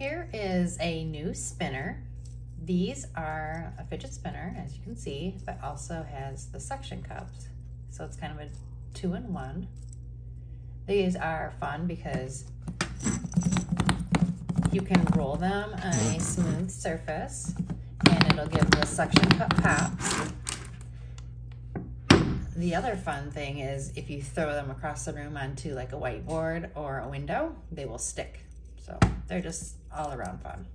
Here is a new spinner. These are a fidget spinner, as you can see, but also has the suction cups. So it's kind of a two-in-one. These are fun because you can roll them on a smooth surface and it'll give the suction cup pops. The other fun thing is if you throw them across the room onto like a whiteboard or a window, they will stick. So they're just all around fun.